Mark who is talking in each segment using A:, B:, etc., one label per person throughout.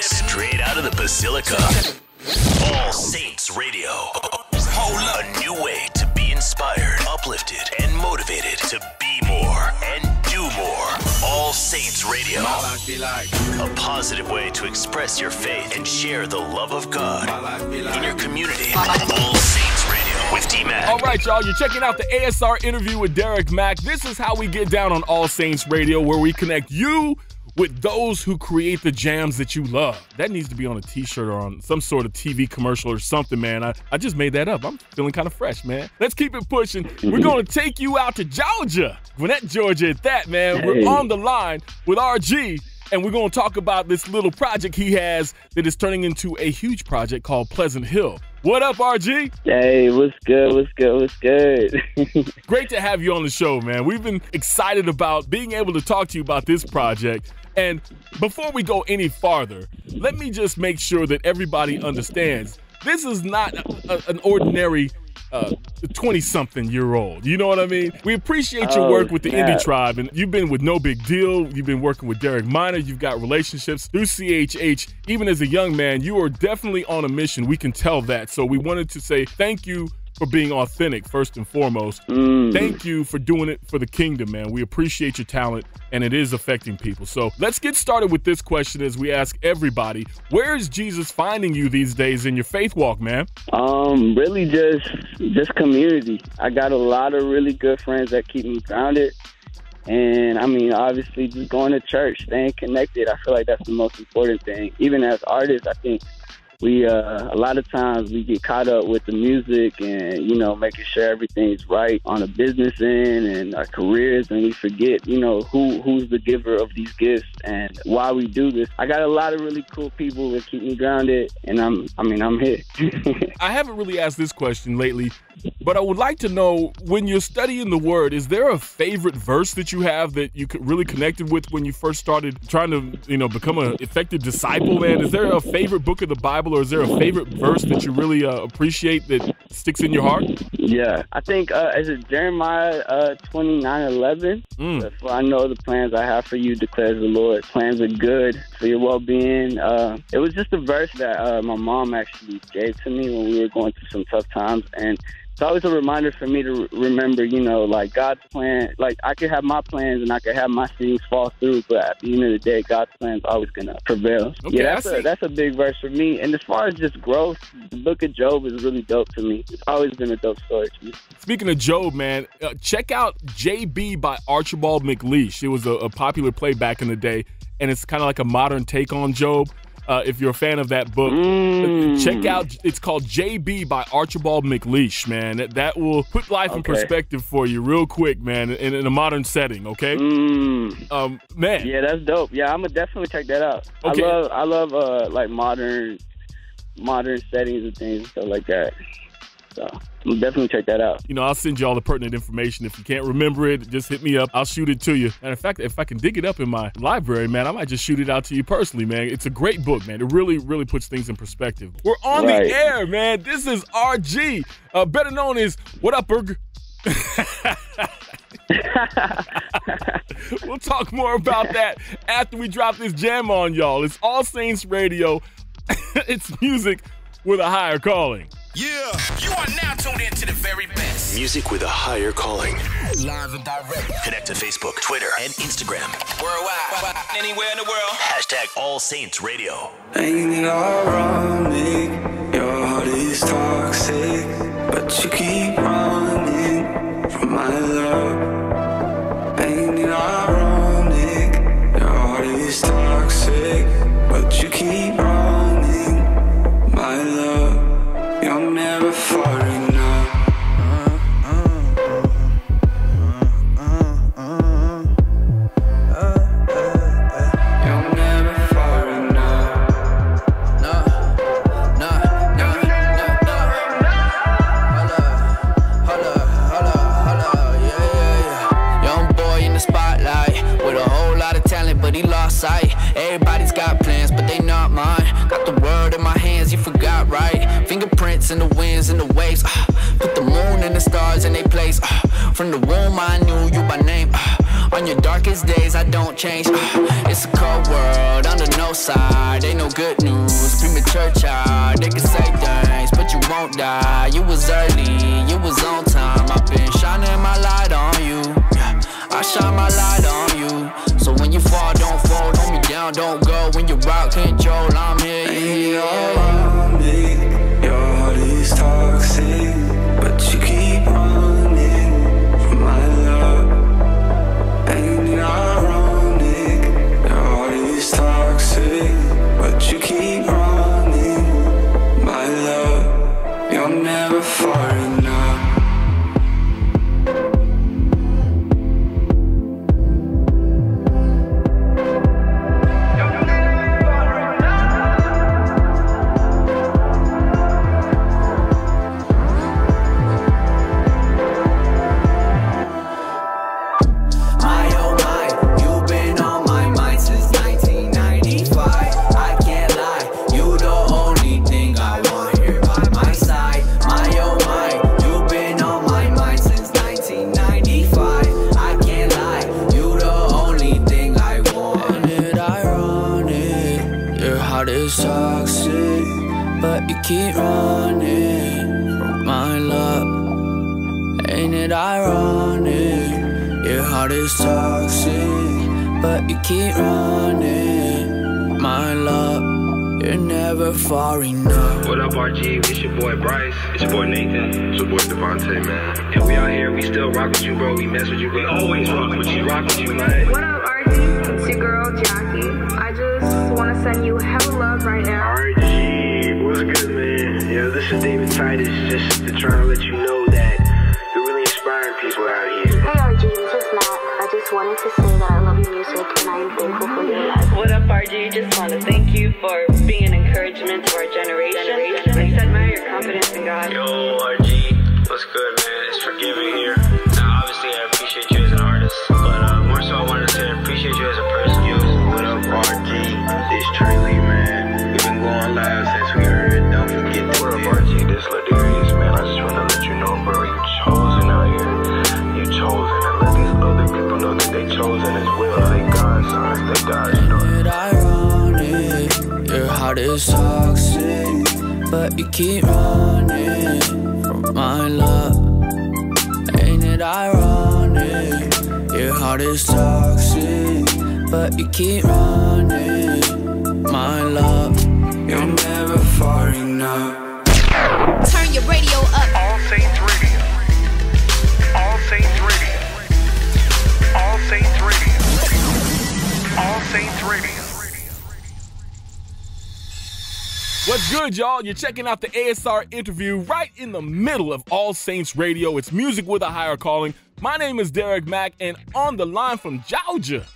A: Straight out of the Basilica. All Saints Radio. A new way to be inspired, uplifted, and motivated to be more and do more. All Saints Radio. A positive way to express your faith and share the love of God in your community. All Saints Radio with D Mac.
B: All right, y'all, you're checking out the ASR interview with Derriqmaq. This is how we get down on All Saints Radio, where we connect you with those who create the jams that you love. That needs to be on a t-shirt or on some sort of TV commercial or something, man. I, I just made that up. I'm feeling kind of fresh, man. Let's keep it pushing. We're going to take you out to Georgia. Gwinnett, Georgia at that, man. We're on the line with RG. And we're going to talk about this little project he has that is turning into a huge project called Pleasant Hill. What up, RG?
C: Hey, what's good? What's good? What's good?
B: Great to have you on the show, man. We've been excited about being able to talk to you about this project. And before we go any farther, let me just make sure that everybody understands this is not a, a- an ordinary Uh, 20 something year old. You know what I mean? We appreciate your
C: Oh,
B: work with the
C: snap.
B: Indie Tribe, and you've been with No Big Deal. You've been working with Derek Minor. You've got relationships through CHH. Even as a young man, you are definitely on a mission. We can tell that. So we wanted to say thank you for being authentic, first and foremost.
C: Mm.
B: Thank you for doing it for the kingdom, man. We appreciate your talent, and it is affecting people. So let's get started with this question as we ask everybody Where is Jesus finding you these days in your faith walk, man?
C: Um, really just just community. I got a lot of really good friends that keep me grounded. And I mean, obviously just going to church, staying connected. I feel like that's the most important thing. Even as artists, I think we uh, a lot of times we get caught up with the music and you know making sure everything's right on a business end and our careers and we forget you know who who's the giver of these gifts and why we do this i got a lot of really cool people that keep me grounded and i'm i mean i'm here
B: I haven't really asked this question lately, but I would like to know when you're studying the word, is there a favorite verse that you have that you really connected with when you first started trying to, you know, become an effective disciple, man? Is there a favorite book of the Bible or is there a favorite verse that you really uh, appreciate that sticks in your heart?
C: Yeah, I think uh, is it Jeremiah uh, twenty nine eleven.
B: Mm.
C: For I know the plans I have for you, declares the Lord. Plans are good for your well being. Uh, it was just a verse that uh, my mom actually gave to me when we were going through some tough times, and it's always a reminder for me to re- remember. You know, like God's plan. Like I could have my plans and I could have my things fall through, but at the end of the day, God's plan is always gonna prevail.
B: Okay,
C: yeah, that's a, that's a big verse for me. And as far as just growth, the Book of Job is really dope to me. It's always been a dope story to me.
B: Speaking of Job, man, uh, check out JB by Archibald MacLeish. It was a, a popular play back in the day, and it's kind of like a modern take on Job. Uh, if you're a fan of that book,
C: Mm.
B: check out. It's called JB by Archibald MacLeish, man. That, that will put life in perspective for you real quick, man, in, in a modern setting. Okay,
C: Mm.
B: um, man.
C: Yeah, that's dope. Yeah, I'm gonna definitely check that out.
B: Okay.
C: I love I love uh like modern modern settings and things and stuff like that. So definitely check that out.
B: You know, I'll send you all the pertinent information. If you can't remember it, just hit me up. I'll shoot it to you. And in fact, if I can dig it up in my library, man, I might just shoot it out to you personally, man. It's a great book, man. It really, really puts things in perspective. We're on
C: Right.
B: the air, man. This is RG, uh, better known as What Up, Burger. we'll talk more about that after we drop this jam on y'all. It's All Saints Radio. it's music with a higher calling.
D: Yeah, you are now tuned in to the very best.
A: Music with a higher calling.
D: Live and direct.
A: Connect to Facebook, Twitter, and Instagram.
D: Worldwide. Anywhere in the world.
A: Hashtag All Saints Radio.
E: Ain't it ironic? Your heart is toxic, but you keep
F: Everybody's got plans, but they not mine. Got the world in my hands, you forgot, right? Fingerprints in the winds and the waves. ah. put the moon and the stars in their place. ah. from the womb, I knew you by name. ah. on your darkest days, I don't change. ah. it's a cold world, outside, ain't no good news. Premature child, they can say things, but you won't die. You was early, you was on time. I've been shining my light on you. I shine my light don't go. When you rock control, I'm here. You
E: keep running. My love, you're never far enough.
G: What up, RG? It's your boy Bryce. It's your boy Nathan. It's your boy Devontae, man. And we out here. We still rock with you, bro. We mess with you. We always rock with you. Rock with you, man.
H: What up, RG? It's your girl, Jackie. I just want to send you hella love right now.
G: RG, what's good, man? Yeah, this is David Titus. Just to try to let you know that you're really inspiring people out here.
H: Hey, RG, this is Matt. I just wanted to say
I: What up, RG? Just want to thank you for being an encouragement to our generation.
G: I
F: it ironic? Your heart is toxic, but you keep running from my love. Ain't it ironic? Your heart is toxic, but you keep running, my love.
E: You're never far enough.
B: Good, y'all? You're checking out the ASR interview right in the middle of All Saints Radio. It's music with a higher calling. My name is Derriqmaq, and on the line from Georgia,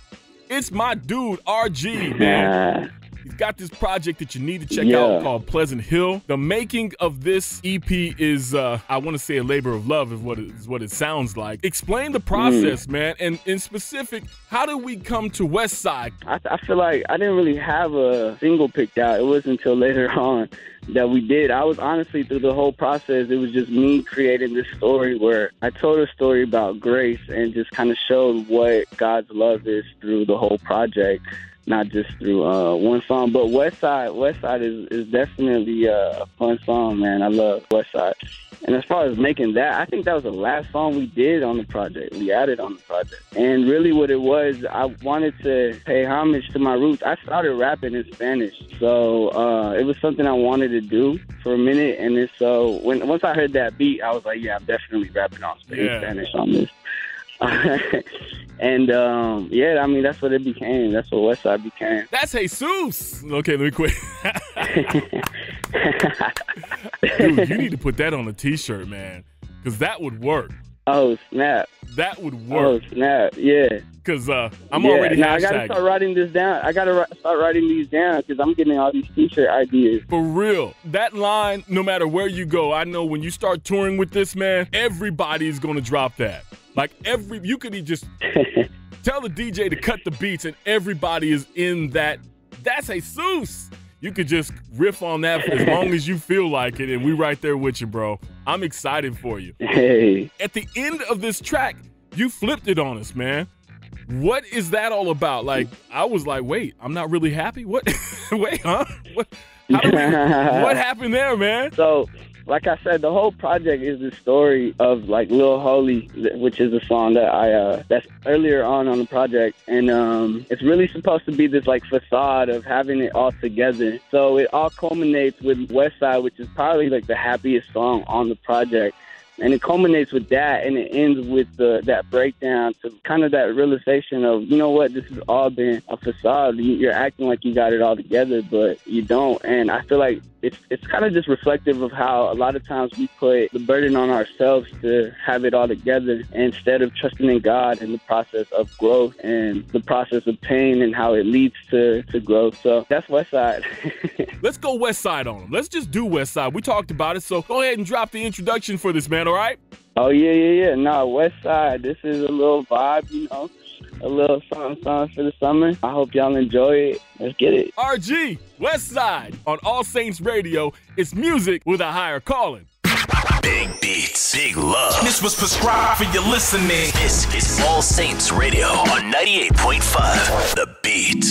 B: it's my dude RG, man. He's got this project that you need to check
C: Yeah.
B: out called Pleasant Hill. The making of this EP is, uh, I want to say, a labor of love, is what it, is what it sounds like. Explain the process, man, and in specific, how did we come to Wesside?
C: I, I feel like I didn't really have a single picked out. It wasn't until later on that we did. I was honestly through the whole process. It was just me creating this story where I told a story about grace and just kind of showed what God's love is through the whole project, not just through uh, one song. But Wesside, West Side is is definitely uh, a fun song, man. I love Wesside. And as far as making that, I think that was the last song we did on the project. We added on the project. And really what it was, I wanted to pay homage to my roots. I started rapping in Spanish. So uh, it was something I wanted to do for a minute. And then so when once I heard that beat, I was like, yeah, I'm definitely rapping on Sp- in
B: Yeah.
C: Spanish on this. and um, yeah, I mean, that's what it became. That's what Wesside became.
B: That's Jesus. Okay, let me quit. Dude, you need to put that on a t-shirt, man. Cause that would work.
C: oh, snap.
B: That would work.
C: Oh, snap. Yeah.
B: Cause uh, I'm
C: yeah,
B: already
C: now I gotta start writing this down. I gotta ri- start writing these down because I'm getting all these t-shirt ideas.
B: For real. That line, no matter where you go, I know when you start touring with this man, everybody's gonna drop that. Like every you could just tell the DJ to cut the beats and everybody is in that. That's Jesus. You could just riff on that for as long as you feel like it, and we right there with you, bro. I'm excited for you.
C: Hey,
B: At the end of this track, you flipped it on us, man. What is that all about? Like, I was like, wait, I'm not really happy. What? wait, huh? What? How do we, what happened there, man?
C: So, like I said, the whole project is the story of like Lil Holy, which is a song that I uh that's earlier on on the project, and um it's really supposed to be this like facade of having it all together. So it all culminates with Wesside, which is probably like the happiest song on the project. And it culminates with that, and it ends with the, that breakdown to kind of that realization of, you know what, this has all been a facade. You- You're acting like you got it all together, but you don't. And I feel like it's it's kind of just reflective of how a lot of times we put the burden on ourselves to have it all together instead of trusting in God in the process of growth and the process of pain and how it leads to, to growth. So that's Wesside.
B: Let's go Wesside on him. Let's just do Wesside. We talked about it, so go ahead and drop the introduction for this man. All right?
C: Oh yeah, yeah, yeah. No, Wesside. This is a little vibe, you know, a little something, something for the summer. I hope y'all enjoy it. Let's get it.
B: RG Wesside on All Saints Radio. It's music with a higher calling.
A: Big beats, big love.
D: This was prescribed for your listening.
A: This is All Saints Radio on 98.5. The Beat.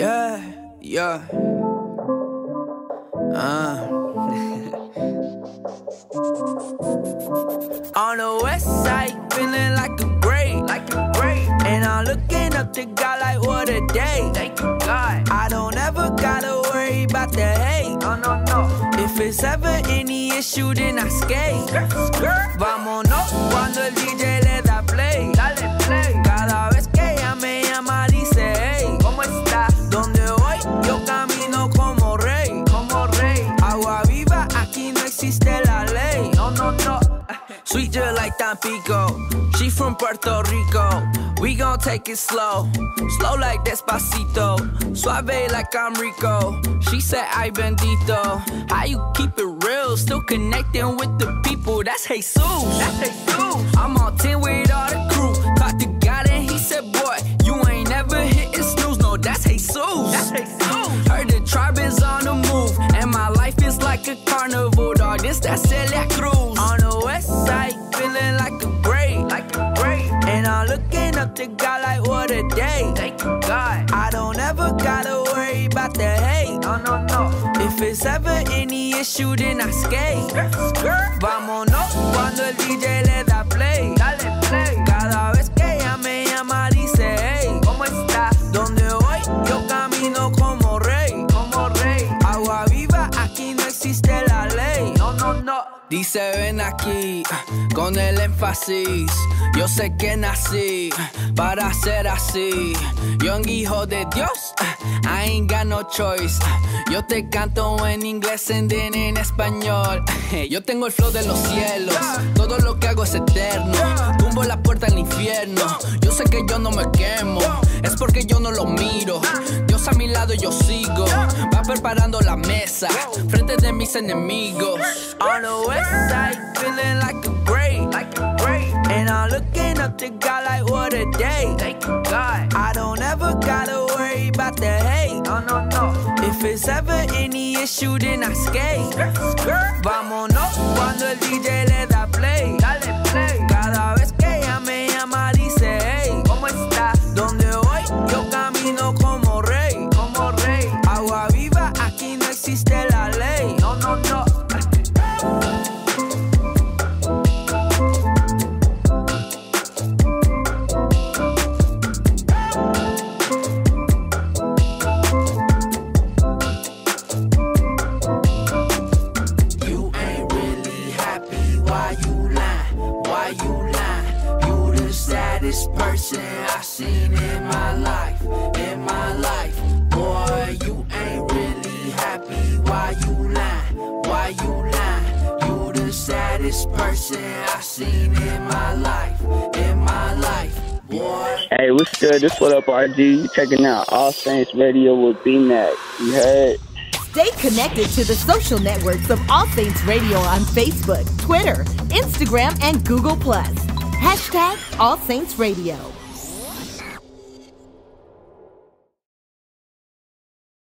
F: Yeah, yeah. Uh. On the west side, feeling like a great, like a great. And I'm looking up to God like what a day. Thank you, God. I don't ever gotta worry about the hate. No, no, no. If it's ever any issue, then I skate. Vámonos cuando el DJ le da play. Tampico. She from Puerto Rico. We gon' take it slow. Slow like Despacito. Suave like I'm Rico. She said, I bendito. How you keep it real? Still connecting with the people. That's Jesus. That's Jesus. I'm on 10 with all the crew. Talked to God and he said, Boy, you ain't never hitting snooze. No, that's Jesus. That's Jesus. Heard the tribe is on the move. And my life is like a carnival, dog. This that Celia Cruz. What a day. Thank you, God. I don't ever gotta worry about the hate. No, no, no. If it's ever any issue, then I skate. Vámonos cuando el DJ le da play. Dale play. Cada vez que ella me llama, dice, hey, ¿cómo estás? ¿Dónde voy? Yo camino como rey. Como rey. Agua viva, aquí no existe la ley. No, no, no. Dice, ven aquí, con el énfasis. Yo sé que nací para ser así. Yo un hijo de Dios, I ain't got no choice. Yo te canto en inglés and then en español. Yo tengo el flow de los cielos, todo lo que hago es eterno. Tumbo la puerta al infierno. Yo sé que yo no me quemo, es porque yo no lo miro. Dios a mi lado y yo sigo. Va preparando la mesa, frente de mis enemigos. On the west side, feeling like a great, to God like what a day. Thank you, God. I don't ever gotta worry about the hate. No, no, no. If it's ever any issue, then I skate. Vámonos Why you lying? You the saddest person I've seen in my life, in my life. Boy.
C: Hey, what's good? This what up, RG. You checking out All Saints Radio with B-Mac. You heard?
J: Stay connected to the social networks of All Saints Radio on Facebook, Twitter, Instagram, and Google+. Hashtag All Saints Radio.